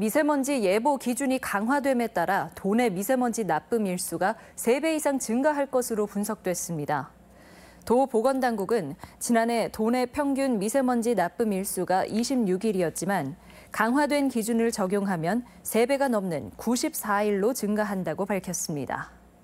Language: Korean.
미세먼지 예보 기준이 강화됨에 따라 도내 미세먼지 나쁨 일수가 3배 이상 증가할 것으로 분석됐습니다. 도 보건당국은 지난해 도내 평균 미세먼지 나쁨 일수가 26일이었지만 강화된 기준을 적용하면 3배가 넘는 94일로 증가한다고 밝혔습니다.